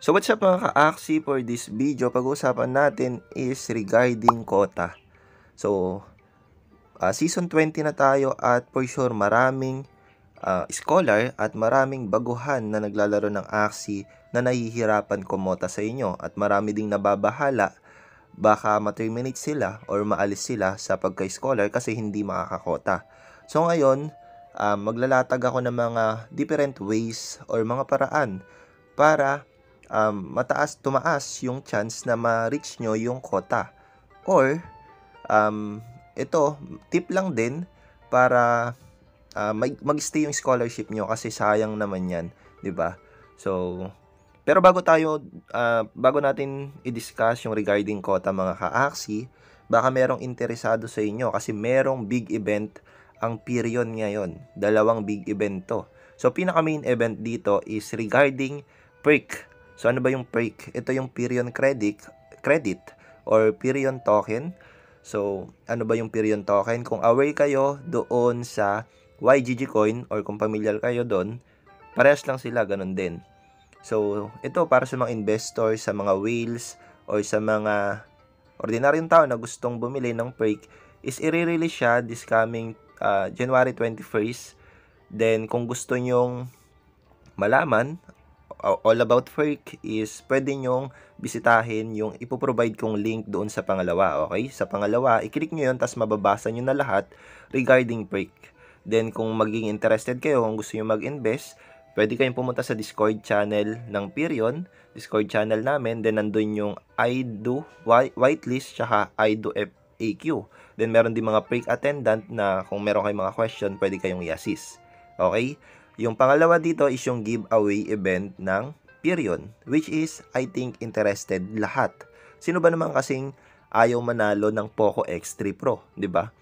So what's up mga ka-aksi for this video, pag-uusapan natin is regarding quota. So, uh, season 20 na tayo at for sure maraming uh, scholar at maraming baguhan na naglalaro ng aksi na nahihirapan kumota sa inyo at marami ding nababahala baka ma-terminate sila or maalis sila sa pagka-scholar kasi hindi makakakota. So ngayon, uh, maglalatag ako ng mga different ways or mga paraan para um, mataas, tumaas yung chance na ma-reach nyo yung quota. Or, um, ito, tip lang din para uh, mag-stay yung scholarship nyo kasi sayang naman yan, 'di ba? So, pero bago tayo uh, bago natin i-discuss yung regarding quota mga ka-aksi, baka merong interesado sa inyo kasi merong big event ang period ngayon. Dalawang big event to. So, pinaka main event dito is regarding perk So ano ba yung PERC? Ito yung Perion Credit, credit or Perion Token. So ano ba yung Perion Token? Kung aware kayo doon sa YGG Coin or kung familiar kayo doon, parehas lang sila, ganun din. So ito para sa mga investor, sa mga whales, or sa mga ordinaryong tao na gustong bumili ng PERC, is i-release siya this coming uh, January 21st. Then kung gusto nyong malaman all about Ferk is pwede nyong bisitahin yung ipoprovide kong link doon sa pangalawa, okay? Sa pangalawa, i-click nyo yun, tapos mababasa nyo na lahat regarding Ferk. Then, kung maging interested kayo, kung gusto nyo mag-invest, pwede kayong pumunta sa Discord channel ng Perion, Discord channel namin, then nandun yung I do whitelist, tsaka I do FAQ. Then, meron din mga Ferk attendant na kung meron kayong mga question, pwede kayong i-assist. Okay? Yung pangalawa dito is yung giveaway event ng Perion, which is, I think, interested lahat. Sino ba naman kasing ayaw manalo ng Poco X3 Pro, di ba?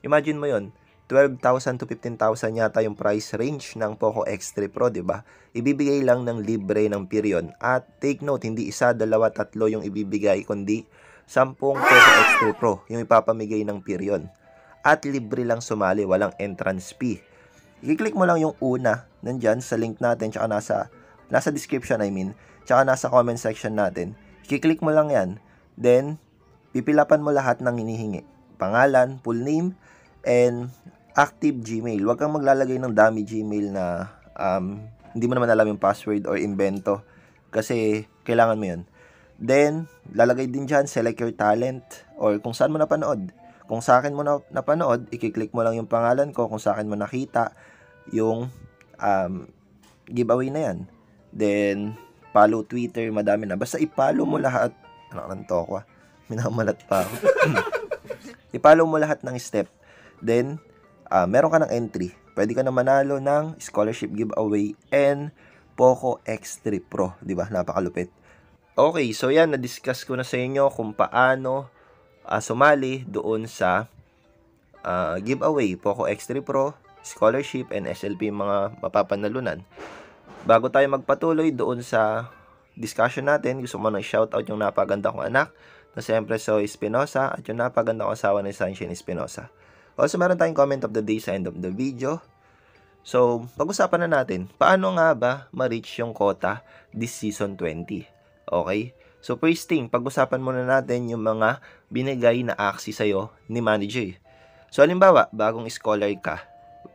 Imagine mo yon 12,000 to 15,000 yata yung price range ng Poco X3 Pro, di ba? Ibibigay lang ng libre ng Perion. At take note, hindi isa, dalawa, tatlo yung ibibigay, kundi 10 Poco X3 Pro yung ipapamigay ng Perion. At libre lang sumali, walang entrance fee. I-click mo lang yung una, nandyan sa link natin, tsaka nasa, nasa description I mean, tsaka nasa comment section natin. I-click mo lang yan. Then, pipilapan mo lahat ng hinihingi. Pangalan, full name, and active Gmail. Huwag kang maglalagay ng dami Gmail na um, hindi mo naman alam yung password or invento. Kasi, kailangan mo yun. Then, lalagay din dyan, select your talent or kung saan mo napanood. Kung sa akin mo na, napanood, i-click mo lang yung pangalan ko. Kung sa akin mo nakita, yung um, giveaway na yan. Then, follow Twitter, madami na. Basta i-follow mo lahat. Ano ka to ako ah. Minamalat pa ako. i-follow mo lahat ng step. Then, uh, meron ka ng entry. Pwede ka na manalo ng scholarship giveaway and Poco X3 Pro. ba Napakalupit. Okay, so yan, na-discuss ko na sa inyo kung paano uh, sumali doon sa uh, giveaway Poco X3 Pro scholarship and SLP mga mapapanalunan. Bago tayo magpatuloy doon sa discussion natin, gusto mo nang shoutout yung napaganda kong anak na siyempre so Espinosa at yung napaganda kong asawa ni Sunshine Espinosa. Also, meron tayong comment of the day sa end of the video. So, pag-usapan na natin, paano nga ba ma-reach yung quota this season 20? Okay? So, first thing, pag-usapan muna natin yung mga binigay na aksi sa'yo ni manager. So, halimbawa, bagong scholar ka,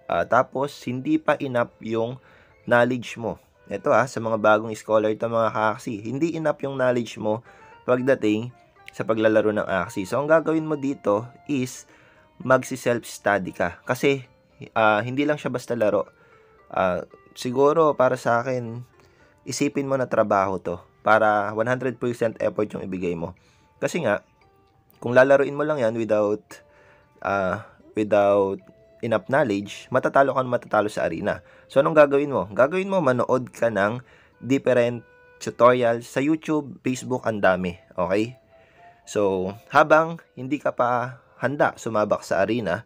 Uh, tapos, hindi pa enough yung knowledge mo. Ito ah, sa mga bagong scholar ito mga kaksi, hindi enough yung knowledge mo pagdating sa paglalaro ng aksi. So, ang gagawin mo dito is magsi-self-study ka. Kasi, uh, hindi lang siya basta laro. Uh, siguro, para sa akin, isipin mo na trabaho to para 100% effort yung ibigay mo. Kasi nga, kung lalaruin mo lang yan without uh, without enough knowledge, matatalo ka matatalo sa arena. So, anong gagawin mo? Gagawin mo, manood ka ng different tutorials sa YouTube, Facebook, ang dami. Okay? So, habang hindi ka pa handa sumabak sa arena,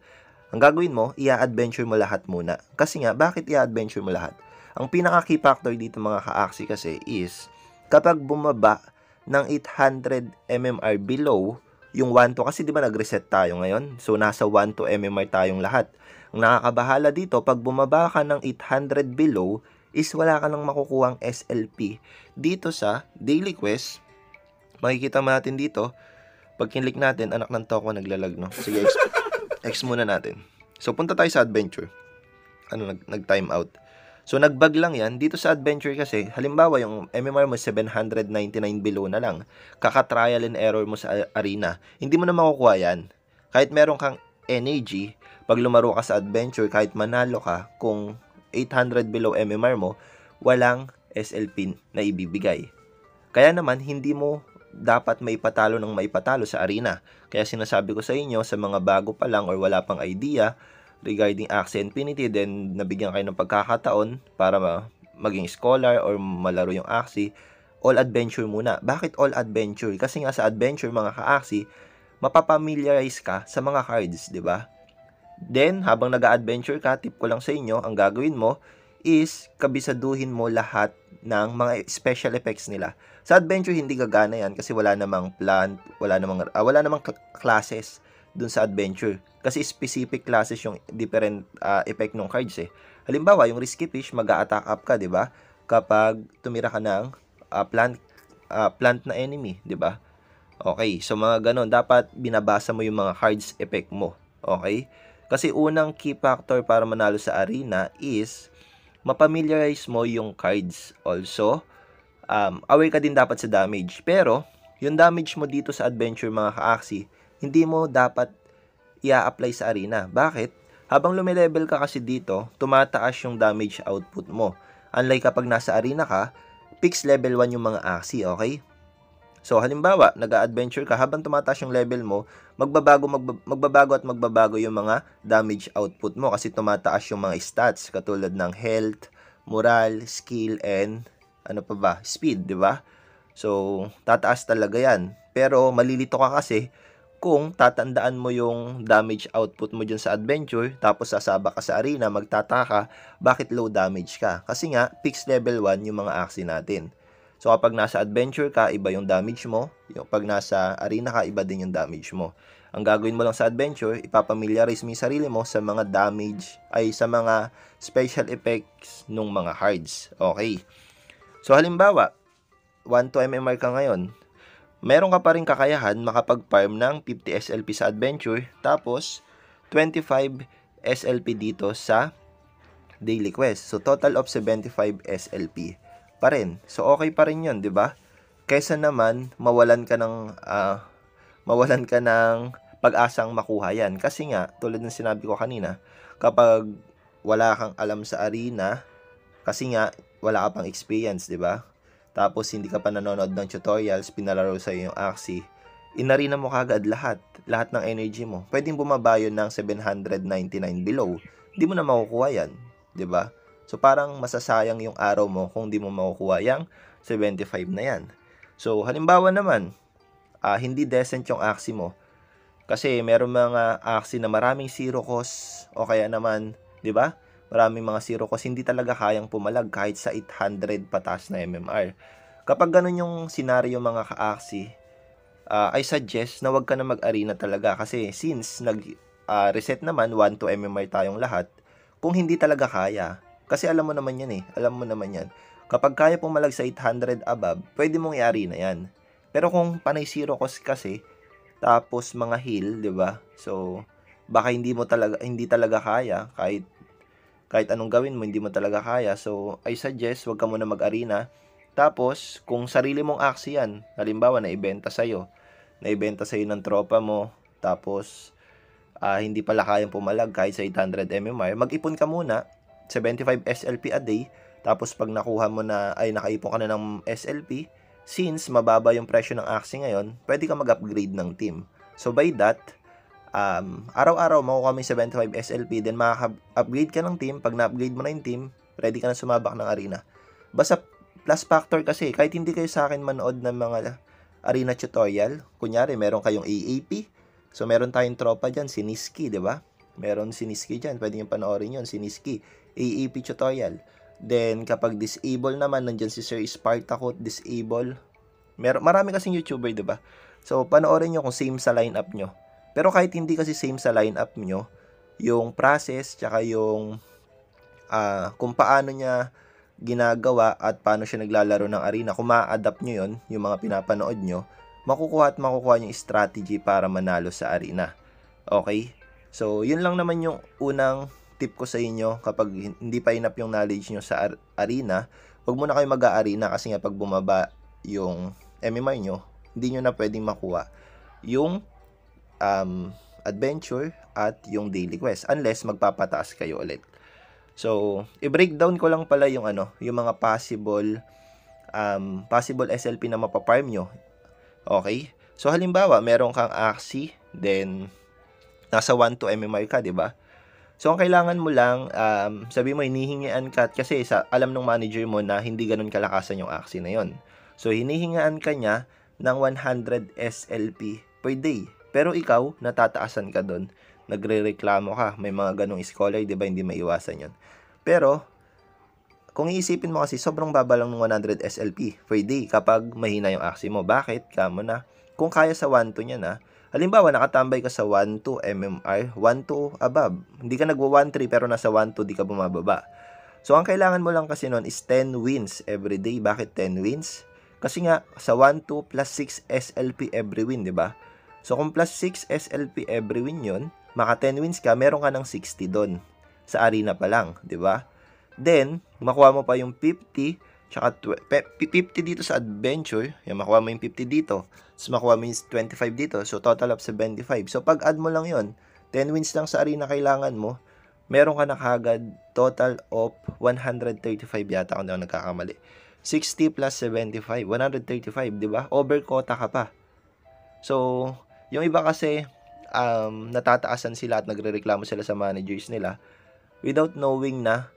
ang gagawin mo, i-adventure mo lahat muna. Kasi nga, bakit i-adventure mo lahat? Ang pinaka-key factor dito mga ka-aksi kasi is, kapag bumaba ng 800 mmR below yung 1 to, kasi di ba nag-reset tayo ngayon? So, nasa 1 to mmR tayong lahat. Ang nakakabahala dito, pag bumaba ka ng 800 below, is wala ka nang makukuhang SLP dito sa daily quest. Makikita mo natin dito, pag kinlik natin, anak ng toko naglalag, no? Sige, X, X muna natin. So, punta tayo sa adventure. Ano, nag, nag-time out. So, nagbag lang yan. Dito sa adventure kasi, halimbawa, yung MMR mo 799 below na lang. Kaka-trial and error mo sa arena. Hindi mo na makukuha yan. Kahit meron kang energy, pag lumaro ka sa adventure, kahit manalo ka, kung 800 below MMR mo, walang SLP na ibibigay. Kaya naman, hindi mo dapat may patalo ng may patalo sa arena. Kaya sinasabi ko sa inyo, sa mga bago pa lang or wala pang idea, regarding Axie Infinity, then nabigyan kayo ng pagkakataon para ma- maging scholar or malaro yung Axie, all adventure muna. Bakit all adventure? Kasi nga sa adventure mga ka-Axie, mapapamiliarize ka sa mga cards, di ba? Then, habang nag-adventure ka, tip ko lang sa inyo, ang gagawin mo is kabisaduhin mo lahat ng mga special effects nila. Sa adventure, hindi gagana yan kasi wala namang plant, wala namang, uh, wala namang classes dun sa adventure. Kasi specific classes yung different uh, effect ng cards eh. Halimbawa, yung risky fish, mag-a-attack up ka, di ba? Kapag tumira ka ng uh, plant, uh, plant na enemy, di ba? Okay, so mga ganon, dapat binabasa mo yung mga cards effect mo. Okay? Kasi unang key factor para manalo sa arena is mapamiliarize mo yung cards. Also, um, aware ka din dapat sa damage. Pero, yung damage mo dito sa adventure mga ka-axie, hindi mo dapat i-apply sa arena. Bakit? Habang lumilevel ka kasi dito, tumataas yung damage output mo. Unlike kapag nasa arena ka, fix level 1 yung mga axi, okay? So, halimbawa, nag-adventure ka, habang tumataas yung level mo, magbabago, magba- magbabago at magbabago yung mga damage output mo kasi tumataas yung mga stats katulad ng health, moral, skill, and ano pa ba, speed, di ba? So, tataas talaga yan. Pero, malilito ka kasi kung tatandaan mo yung damage output mo dyan sa adventure, tapos sasaba ka sa arena, magtataka, bakit low damage ka? Kasi nga, fixed level 1 yung mga aksi natin. So, kapag nasa adventure ka, iba yung damage mo. Yung pag nasa arena ka, iba din yung damage mo. Ang gagawin mo lang sa adventure, ipapamiliarize mo yung sarili mo sa mga damage, ay sa mga special effects ng mga cards. Okay. So, halimbawa, 1 to MMR ka ngayon, meron ka pa rin kakayahan makapag-farm ng 50 SLP sa adventure, tapos 25 SLP dito sa daily quest. So, total of 75 SLP pa rin. So, okay pa rin yun, di ba? Kaysa naman, mawalan ka ng, uh, mawalan ka ng pag-asang makuha yan. Kasi nga, tulad ng sinabi ko kanina, kapag wala kang alam sa arena, kasi nga, wala ka pang experience, di ba? Tapos hindi ka pa nanonood ng tutorials, pinalaro sa yung Axie, inarina mo kagad lahat, lahat ng energy mo. Pwedeng bumaba yun ng 799 below. Hindi mo na makukuha yan, 'di ba? So parang masasayang yung araw mo kung di mo makukuha yung 75 na yan. So halimbawa naman, uh, hindi decent yung Axie mo. Kasi meron mga Axie na maraming zero cost o kaya naman, 'di ba? Maraming mga zero cost, hindi talaga kayang pumalag kahit sa 800 patas na MMR. Kapag ganun yung scenario mga ka-axi, uh, I suggest na wag ka na mag-arena talaga kasi since nag uh, reset naman 1 to MMR tayong lahat, kung hindi talaga kaya, kasi alam mo naman yan eh, alam mo naman yan. Kapag kaya pumalag sa 800 above, pwede mong i-arena yan. Pero kung panay zero cost kasi, tapos mga heal, 'di ba? So baka hindi mo talaga hindi talaga kaya kahit kahit anong gawin mo, hindi mo talaga kaya. So, I suggest, wag ka muna mag-arena. Tapos, kung sarili mong aksi yan, halimbawa, na ibenta sa'yo, na ibenta sa'yo ng tropa mo, tapos, uh, hindi pala kayang pumalag kahit sa 800 MMR, mag-ipon ka muna, 75 SLP a day, tapos pag nakuha mo na, ay nakaipon ka na ng SLP, since mababa yung presyo ng Axie ngayon, pwede ka mag-upgrade ng team. So by that, um, araw-araw mo yung 75 SLP, then makaka-upgrade ka ng team. Pag na-upgrade mo na yung team, ready ka na sumabak ng arena. Basta plus factor kasi, kahit hindi kayo sa akin manood ng mga arena tutorial, kunyari, meron kayong AAP, so meron tayong tropa dyan, si Niski, di ba? Meron si Niski dyan, pwede nyo panoorin yun, si Niski, AAP tutorial. Then, kapag disable naman, nandyan si Sir Spartakot, disable. Mer marami kasing YouTuber, di ba? So, panoorin nyo kung same sa lineup nyo. Pero kahit hindi kasi same sa lineup nyo, yung process, tsaka yung uh, kung paano niya ginagawa at paano siya naglalaro ng arena, kung ma-adapt nyo yun, yung mga pinapanood nyo, makukuha at makukuha yung strategy para manalo sa arena. Okay? So, yun lang naman yung unang tip ko sa inyo kapag hindi pa enough yung knowledge nyo sa ar- arena, huwag muna kayo mag-arena kasi nga pag bumaba yung MMR nyo, hindi nyo na pwedeng makuha yung um, adventure at yung daily quest unless magpapataas kayo ulit. So, i-breakdown ko lang pala yung ano, yung mga possible um, possible SLP na mapaparm nyo. Okay? So, halimbawa, meron kang Axie, then nasa 1 to MMR ka, di ba? So, ang kailangan mo lang, um, sabi mo, hinihingian ka kasi sa, alam ng manager mo na hindi ganun kalakasan yung Axie na yon. So, hinihingaan ka niya ng 100 SLP per day. Pero ikaw, natataasan ka doon. Nagre-reklamo ka. May mga ganong scholar, di ba? Hindi maiwasan yon. Pero, kung iisipin mo kasi, sobrang baba lang ng 100 SLP per day kapag mahina yung axi mo. Bakit? Kamo na. Kung kaya sa 1 to niya na, halimbawa, nakatambay ka sa 1 to MMR, 1 to above. Hindi ka nagwa 1 3 pero nasa 1 to di ka bumababa. So, ang kailangan mo lang kasi noon is 10 wins every day. Bakit 10 wins? Kasi nga, sa 1 2 plus 6 SLP every win, di ba? So, kung plus 6 SLP every win yon maka 10 wins ka, meron ka ng 60 doon. Sa arena pa lang, di ba? Then, makuha mo pa yung 50, tsaka 50 dito sa adventure, yung makuha mo yung 50 dito, tapos makuha mo yung 25 dito, so total of 75. So, pag add mo lang yon 10 wins lang sa arena kailangan mo, meron ka na kagad total of 135 yata kung hindi nagkakamali. 60 plus 75, 135, di ba? Over quota ka pa. So, yung iba kasi, um, natataasan sila at nagre-reklamo sila sa managers nila without knowing na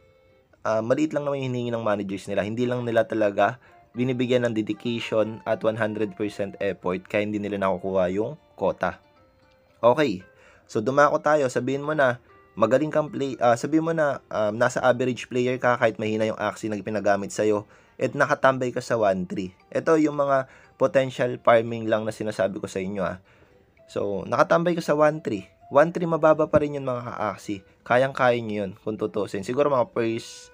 uh, maliit lang naman yung hiningi ng managers nila. Hindi lang nila talaga binibigyan ng dedication at 100% effort kaya hindi nila nakukuha yung quota. Okay. So dumako tayo, sabihin mo na magaling kang play, uh, sabihin mo na um, nasa average player ka kahit mahina yung axie na pinagamit sa'yo at nakatambay ka sa 1-3. Ito yung mga potential farming lang na sinasabi ko sa inyo ah. So, nakatambay ka sa 1-3. 1-3 mababa pa rin yun mga ka-axi. Kayang-kaya nyo yun kung tutusin. Siguro mga first,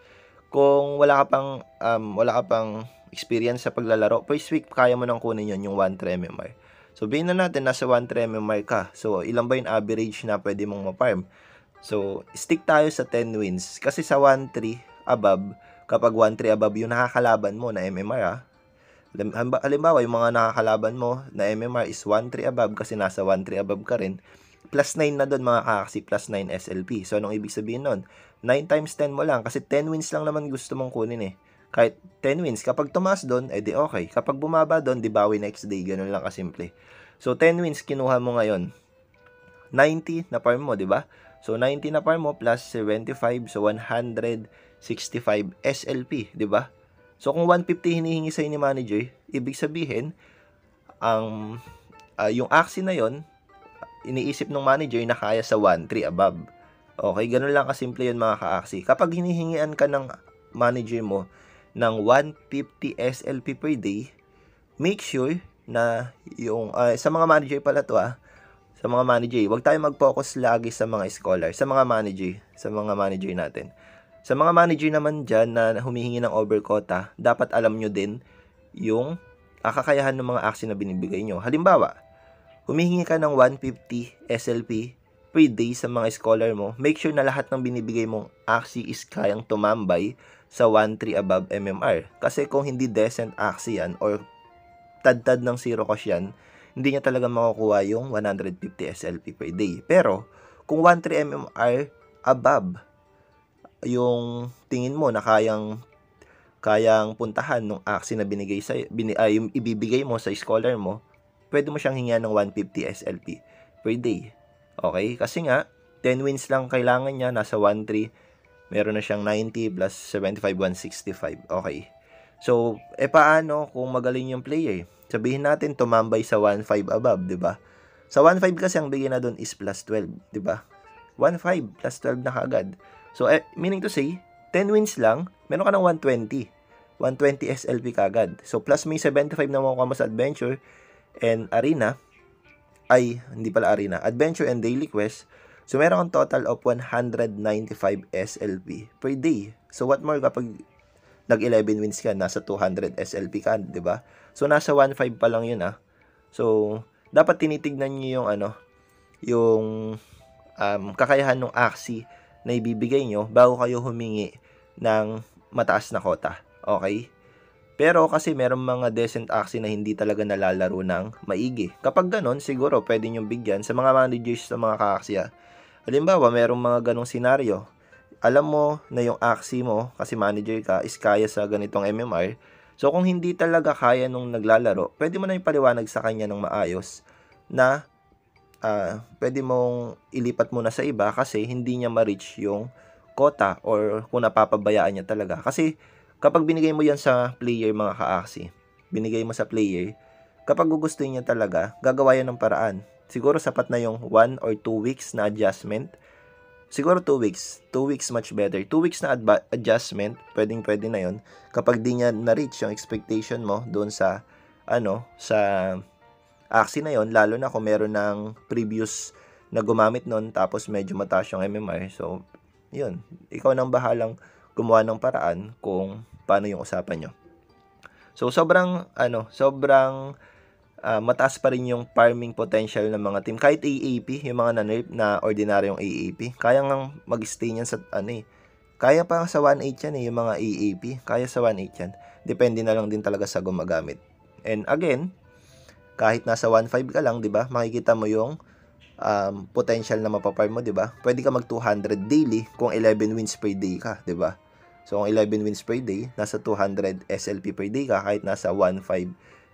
kung wala ka pang, um, wala ka pang experience sa paglalaro, first week kaya mo nang kunin yun, yung 1-3 MMR. So, bihin na natin, nasa 1-3 MMR ka. So, ilan ba yung average na pwede mong ma-farm? So, stick tayo sa 10 wins. Kasi sa 1-3 above, kapag 1-3 above yung nakakalaban mo na MMR ah, Halimbawa, yung mga nakakalaban mo na MMR is 1-3 above kasi nasa 1-3 above ka rin. Plus 9 na doon mga kakasi, plus 9 SLP. So, anong ibig sabihin nun? 9 times 10 mo lang kasi 10 wins lang naman gusto mong kunin eh. Kahit 10 wins, kapag tumaas doon, edi okay. Kapag bumaba doon, di bawi next day. Ganun lang kasimple. So, 10 wins kinuha mo ngayon. 90 na farm mo, di ba? So, 90 na farm mo plus 75, so 165 SLP, di ba? So kung 150 hinihingi sa ni manager, ibig sabihin ang uh, yung aksi na yon iniisip ng manager na kaya sa 1, 3 above. Okay, ganun lang kasimple yun mga ka-aksi. Kapag hinihingian ka ng manager mo ng 150 SLP per day, make sure na yung, uh, sa mga manager pala to ah, sa mga manager, wag tayo mag-focus lagi sa mga scholar, sa mga manager, sa mga manager natin. Sa mga manager naman dyan na humihingi ng over quota, dapat alam nyo din yung kakakayahan ng mga aksi na binibigay nyo. Halimbawa, humihingi ka ng 150 SLP per day sa mga scholar mo, make sure na lahat ng binibigay mong aksi is kayang tumambay sa 1-3 above MMR. Kasi kung hindi decent aksi yan or tad-tad ng zero cost yan, hindi niya talaga makukuha yung 150 SLP per day. Pero, kung 1-3 MMR above, yung tingin mo na kayang kayang puntahan ng aksi na binigay sa bin, uh, yung ibibigay mo sa scholar mo, pwede mo siyang hingian ng 150 SLP per day. Okay? Kasi nga 10 wins lang kailangan niya, nasa 1-3, meron na siyang 90 plus 75, 165. Okay. So, e paano kung magaling yung player? Sabihin natin tumambay sa 1-5 above, 'di ba? Sa 1-5 kasi ang bigay na doon is plus 12, 'di ba? 1-5 plus 12 na kagad. So, eh, meaning to say, 10 wins lang, meron ka ng 120. 120 SLP kagad. So, plus may 75 na makuha mo sa Adventure and Arena. Ay, hindi pala Arena. Adventure and Daily Quest. So, meron kang total of 195 SLP per day. So, what more kapag nag 11 wins ka, nasa 200 SLP ka, 'di ba? So nasa 1.5 pa lang 'yun ah. So dapat tinitignan niyo yung ano, yung um, kakayahan ng Axie na ibibigay nyo bago kayo humingi ng mataas na kota. Okay? Pero kasi merong mga decent Axie na hindi talaga nalalaro ng maigi. Kapag ganon, siguro pwede nyo bigyan sa mga managers sa mga ka-Axie. Halimbawa, merong mga ganong senaryo. Alam mo na yung Axie mo, kasi manager ka, is kaya sa ganitong MMR. So kung hindi talaga kaya nung naglalaro, pwede mo na ipaliwanag sa kanya ng maayos na uh, pwede mong ilipat muna sa iba kasi hindi niya ma-reach yung quota or kung napapabayaan niya talaga. Kasi kapag binigay mo yan sa player mga ka-aksi, binigay mo sa player, kapag gugustuhin niya talaga, gagawa yan ng paraan. Siguro sapat na yung 1 or 2 weeks na adjustment Siguro 2 weeks. 2 weeks much better. 2 weeks na adjustment, pwedeng pwede na yon Kapag di niya na-reach yung expectation mo doon sa, ano, sa Axie na yon lalo na kung meron ng previous na gumamit nun tapos medyo mataas yung MMR. So, yun. Ikaw nang bahalang gumawa ng paraan kung paano yung usapan nyo. So, sobrang, ano, sobrang uh, mataas pa rin yung farming potential ng mga team. Kahit AAP, yung mga na-nerf na ordinaryong AAP, kaya nga mag-stay sa ano eh. Kaya pa sa 1.8 yan eh, yung mga AAP. Kaya sa 1.8 yan. Depende na lang din talaga sa gumagamit. And again, kahit nasa 1.5 ka lang, 'di ba? Makikita mo yung um, potential na mapaparm mo, 'di ba? Pwede ka mag 200 daily kung 11 wins per day ka, 'di ba? So kung 11 wins per day, nasa 200 SLP per day ka kahit nasa 1.5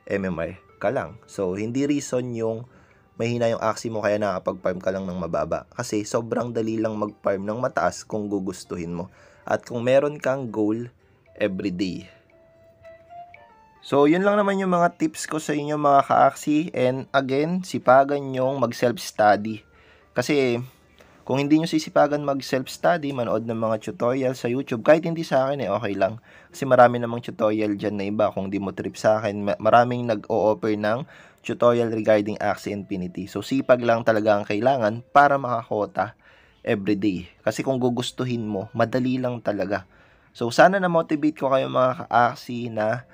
MMR ka lang. So, hindi reason yung mahina yung axi mo kaya nakapag-farm ka lang ng mababa. Kasi sobrang dali lang mag-farm ng mataas kung gugustuhin mo. At kung meron kang goal every day. So, yun lang naman yung mga tips ko sa inyo mga ka-axi. And again, sipagan yung mag-self-study. Kasi kung hindi nyo sisipagan mag self-study, manood ng mga tutorial sa YouTube, kahit hindi sa akin eh, okay lang. Kasi marami namang tutorial dyan na iba. Kung di mo trip sa akin, maraming nag-o-offer ng tutorial regarding Axie Infinity. So, sipag lang talaga ang kailangan para makakota everyday. Kasi kung gugustuhin mo, madali lang talaga. So, sana na-motivate ko kayo mga ka-Axie na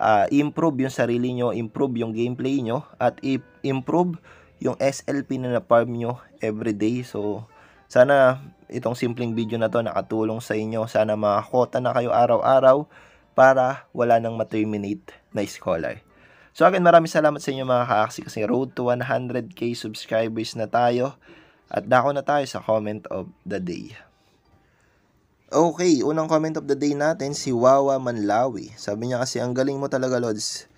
uh, improve yung sarili nyo, improve yung gameplay nyo, at improve yung SLP na na-farm nyo everyday. So, sana itong simpleng video na to nakatulong sa inyo. Sana makakota na kayo araw-araw para wala nang ma-terminate na scholar. So again, maraming salamat sa inyo mga ka-aksi kasi road to 100k subscribers na tayo. At dako na tayo sa comment of the day. Okay, unang comment of the day natin si Wawa Manlawi. Sabi niya kasi ang galing mo talaga Lods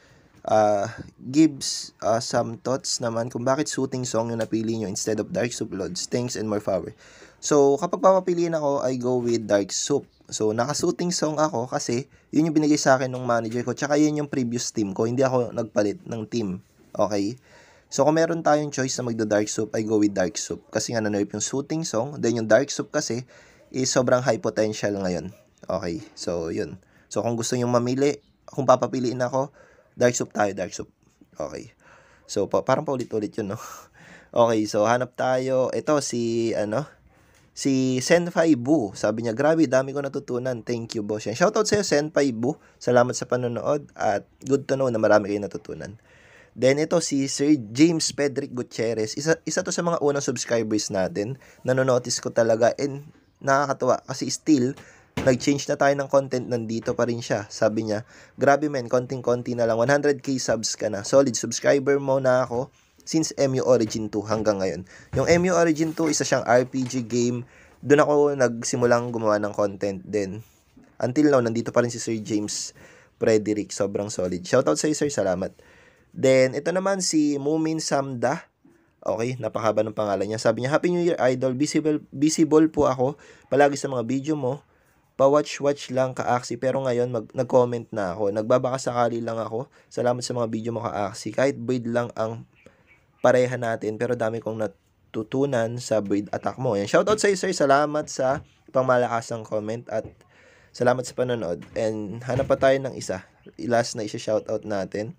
uh, gives uh, some thoughts naman kung bakit shooting song yung napili nyo instead of Dark Soup Lords. Thanks and more power. So, kapag papapiliin ako, I go with Dark Soup. So, naka-shooting song ako kasi yun yung binigay sa akin ng manager ko. Tsaka yun yung previous team ko. Hindi ako nagpalit ng team. Okay? So, kung meron tayong choice na magdo-Dark Soup, I go with Dark Soup. Kasi nga nanerf yung shooting song. Then, yung Dark Soup kasi is sobrang high potential ngayon. Okay? So, yun. So, kung gusto nyo mamili, kung papapiliin ako, Dark soup tayo, dark soup. Okay. So, pa parang paulit-ulit yun, no? okay, so hanap tayo. Ito, si, ano, si Senpai Bu. Sabi niya, grabe, dami ko natutunan. Thank you, boss. Shoutout sa'yo, Senpai Bu. Salamat sa panonood at good to know na marami kayo natutunan. Then ito si Sir James Pedrick Gutierrez. Isa, isa to sa mga unang subscribers natin. Nanonotice ko talaga and nakakatuwa kasi still nag-change na tayo ng content, nandito pa rin siya. Sabi niya, grabe men, konting-konti na lang, 100k subs ka na. Solid subscriber mo na ako since MU Origin 2 hanggang ngayon. Yung MU Origin 2, isa siyang RPG game. Doon ako nagsimulang gumawa ng content din. Until now, nandito pa rin si Sir James Frederick. Sobrang solid. Shoutout sa iyo, sir. Salamat. Then, ito naman si Mumin Samda. Okay, napakaba ng pangalan niya. Sabi niya, Happy New Year, Idol. Visible, visible po ako palagi sa mga video mo pa-watch-watch lang ka-aksi pero ngayon mag nag-comment na ako. Nagbabaka sakali lang ako. Salamat sa mga video mo ka-aksi. Kahit bird lang ang pareha natin pero dami kong natutunan sa bird attack mo. Yan. Shoutout sa iyo sir. Salamat sa pangmalakasang comment at salamat sa panonood. And hanap pa tayo ng isa. Last na isa shoutout natin.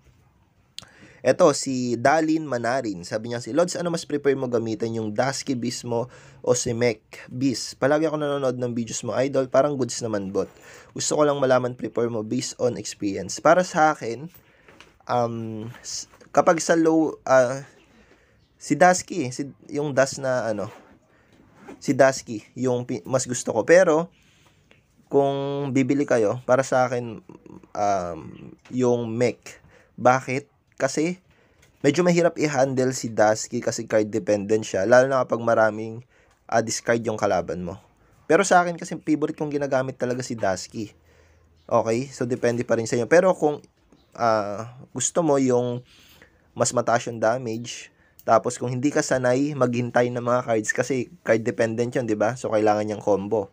Eto, si Dalin Manarin. Sabi niya si Lods, ano mas prefer mo gamitin? Yung Dusky Beast mo o si Mech Beast? Palagi ako nanonood ng videos mo, idol. Parang goods naman, bot. Gusto ko lang malaman prefer mo based on experience. Para sa akin, um, kapag sa low, ah, si Dusky, si, yung Dust na ano, si Dusky, yung mas gusto ko. Pero, kung bibili kayo, para sa akin, um, yung Mech. Bakit? Kasi, medyo mahirap i-handle si Dusky kasi card dependent siya. Lalo na kapag maraming ah, discard yung kalaban mo. Pero sa akin kasi favorite kong ginagamit talaga si Dusky. Okay? So, depende pa rin sa inyo. Pero kung ah, gusto mo yung mas mataas yung damage, tapos kung hindi ka sanay maghintay ng mga cards kasi card dependent yun, di ba? So, kailangan niyang combo.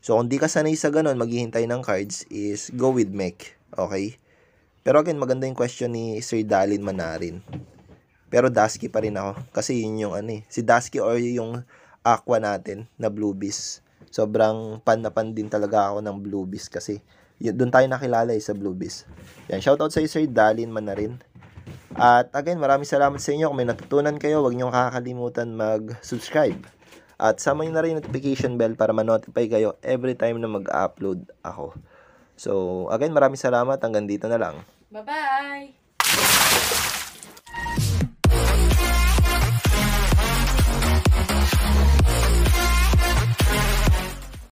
So, kung di ka sanay sa ganun, maghihintay ng cards is go with mech. Okay? Pero again, maganda yung question ni Sir Dalin Manarin. Pero Dusky pa rin ako. Kasi yun yung ano eh. Si Dusky or yung Aqua natin na Blue Beast. Sobrang pan na pan din talaga ako ng Blue Beast kasi doon tayo nakilala eh sa Blue Beast. Yan, shoutout sa Sir Dalin Manarin. At again, maraming salamat sa inyo. Kung may natutunan kayo, huwag niyo kakalimutan mag-subscribe. At sama niyo na rin yung notification bell para ma-notify kayo every time na mag-upload ako. So, again, maraming salamat. Hanggang dito na lang. Bye-bye!